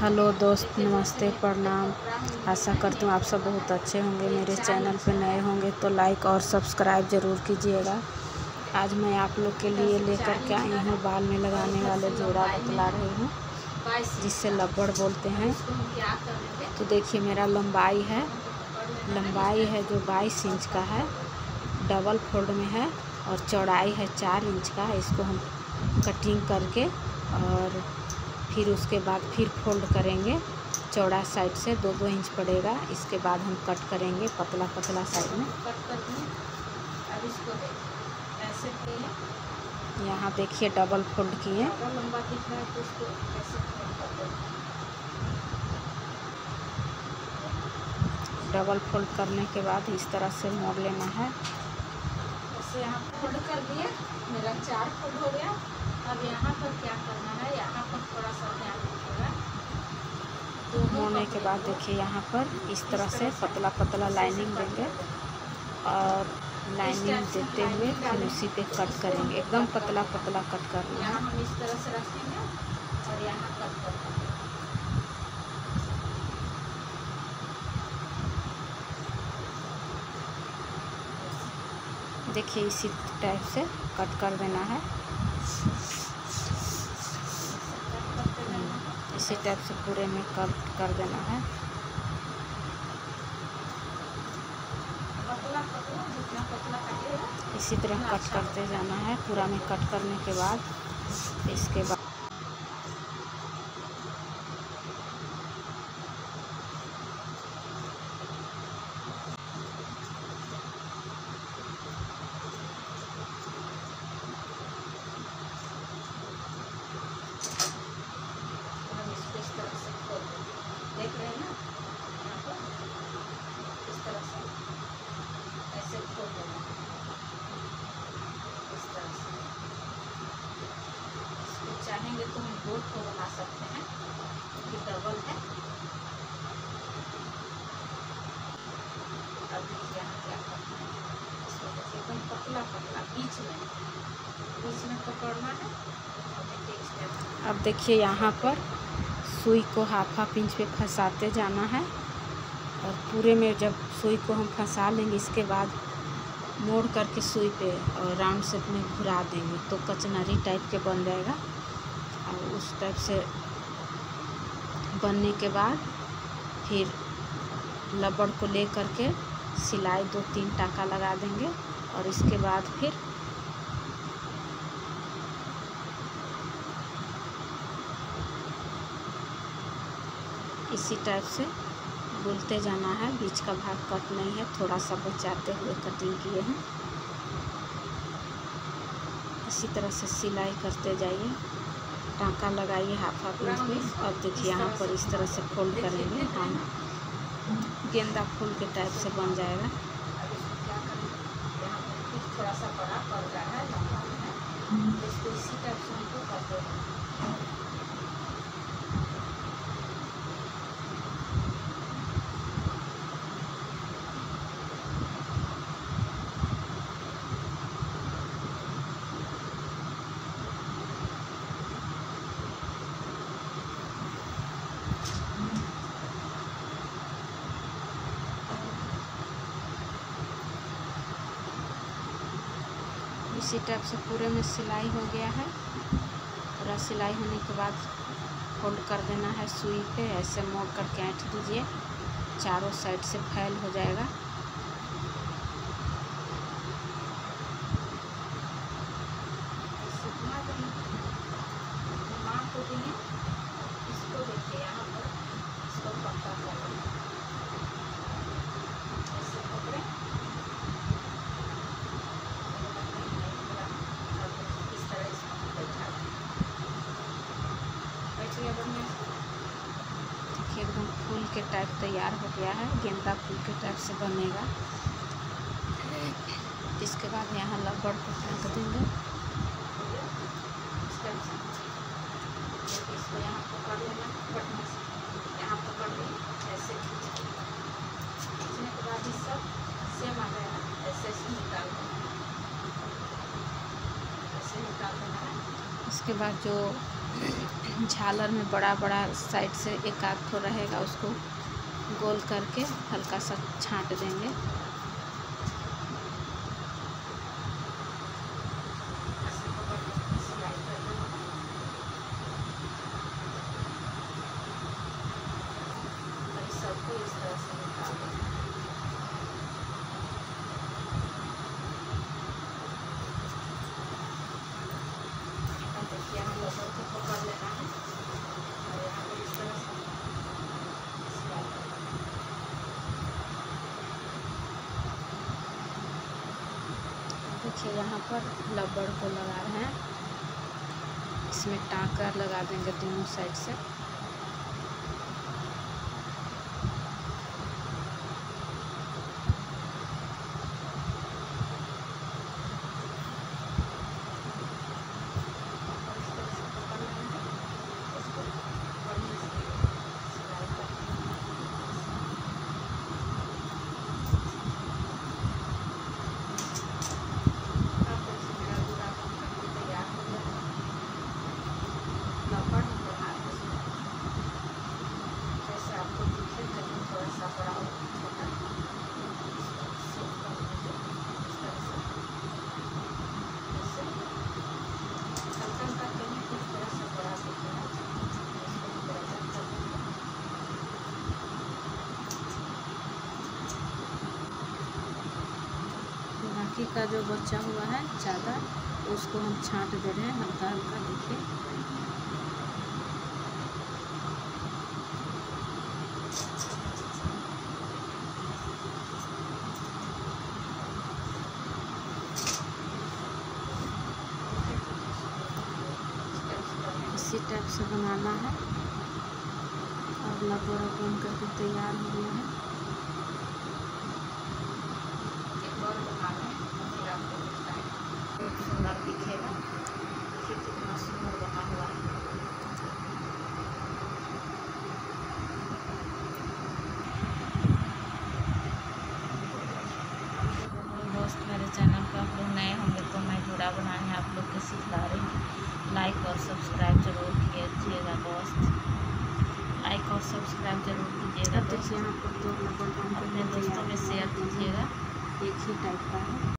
Hello दोस्त, नमस्ते, प्रणाम। आशा करती हूँ आप सब बहुत अच्छे होंगे। मेरे चैनल पे नए होंगे तो लाइक और सब्सक्राइब ज़रूर कीजिएगा। आज मैं आप लोग के लिए लेकर के आई हूँ बाल में लगाने वाले जोड़ा बतला रही हूँ, जिससे लब्बड़ बोलते हैं। तो देखिए मेरा लंबाई है। लंबाई है जो 22 इंच का है। डबल फोल्ड में है। और चौड़ाई है चार इंच का इसको हम कटिंग करके और फिर उसके बाद फिर फोल्ड करेंगे। चौड़ा साइड से दो दो इंच पड़ेगा इसके बाद हम कट करेंगे पतला पतला साइड में। कट कर अब इसको ऐसे यहाँ देखिए डबल फोल्ड किए लंबा दिख रहा है तो उसको डबल फोल्ड करने के बाद इस तरह से मोड़ लेना है। ऐसे यहाँ फोल्ड कर दिए मेरा चार फोल्ड हो गया। अब यहाँ पर क्या करना है? यहाँ पर थोड़ा सा ध्यान रखिएगा। मोड़ने के बाद देखिए यहाँ पर इस तरह से पतला पतला लाइनिंग देंगे और लाइनिंग देते हुए फिर उसी पे कट करेंगे। एकदम पतला पतला कट करना है। हम इस तरह से रखेंगे और यहाँ कट कर देखिए इसी टाइप से कट कर देना है। इसी टाइप से पूरे में कट कर देना है। इसी तरह कट करते जाना है, पूरा में कट करने के बाद, इसके बाद हम इसको इस तरह से खोल देंगे देख रहे हैं ना यहाँ पर इस तरह से ऐसे खोल देना इस तरह से इसको चाहेंगे तो हम दो ठो बना सकते हैं क्योंकि डबल है अब देखिए यहाँ क्या करना है इसको देखिए एकदम पतला पतला बीच में बीच में पकड़ना है अब देखिए यहाँ पर सुई को हाफ़ हाफ़ इंच पे फंसाते जाना है और पूरे में जब सुई को हम फंसा लेंगे, इसके बाद मोड़ करके सुई पे और राउंड शेप में घुरा देंगे तो कचनरी टाइप के बन जाएगा। और उस टाइप से बनने के बाद फिर लबड़ को ले करके सिलाई दो तीन टाका लगा देंगे। और इसके बाद फिर इसी टाइप से बुलते जाना है। बीच का भाग कट नहीं है, थोड़ा सा बचाते हुए कटिंग किए हैं। इसी तरह से सिलाई करते जाइए। टाँका लगाइए हाफ़ हाफ़ इंच में। अब देखिए यहाँ पर इस तरह से फोल्ड करेंगे। हम गेंदा फूल के टाइप से बन जाएगा अब इसको क्या करेंगे यहाँ पर कुछ थोड़ा सा बड़ा पड़ रहा है लंबा है। इसको इसी टाइप से हमको कर देना इसी टाइप से पूरे में सिलाई हो गया है। पूरा सिलाई होने के बाद फोल्ड कर देना है सुई पे, ऐसे मोड़ करके ऐंठ दीजिए। चारों साइड से फैल हो जाएगा ऐसे घुमा देंगे घुमा को दिए इसको देखिए यहाँ पर इसको पक्का कर देंगे ऐसे पकड़े इस तरह इसको हम बैठा देंगे बढ़िया से। देखिए, एकदम फूल के टाइप तैयार हो गया है। गेंदा फूल के टाइप से बनेगा। इसके बाद यहाँ लबड़ को फेंक देंगे। इसको यहाँ यहाँ खींचने के बाद ये सब सेम आ उसके बाद जो झालर में बड़ा बड़ा साइड से एक आध रहेगा, उसको गोल करके हल्का सा छाँट देंगे सबको इस तरह से निकाल देंगे देखिए हम लहसुन को पकड़ लेना है और यहाँ पर इस तरह से सिलाई करना देखिए, यहाँ पर लबड़ को लगा रहे हैं। इसमें टाँका लगा देंगे दोनों साइड से और इस तरह से पकड़ लेना है इसको बढ़िया से सिलाई करना अब देखिए मेरा पूरा काम करके तैयार हो गया है लपड़ हम बना के इसमें जैसे आपको दिखे कहीं थोड़ा सा बड़ा हो छोटा सेट कर दीजिए इस तरह से जैसे हल्का सा कहीं कुछ थोड़ा सा बड़ा दिखेगा इसको थोड़ा सा कर दीजिए बाकी का जो बचा हुआ है ज़्यादा उसको हम छांट दे रहे हैं हल्का हल्का देखिए। इसी टाइप से बनाना है। और लगोरा बन करके तैयार हो गया है एक और बना लें फिर आपको दिखाएँ बहुत सुंदर दिखेगा देखिए कितना सुंदर बना हुआ है दोस्त मेरे चैनल पर आप लोग नए होंगे तो मैं जुड़ा बनाने आप लोग को सिखला रही हूँ। लाइक और सब्सक्राइब ज़रूर कीजिएगा दोस्त। लाइक और सब्सक्राइब ज़रूर कीजिएगा दोस्त। अपने में शेयर। कीजिएगा। एक ही टाइप का है।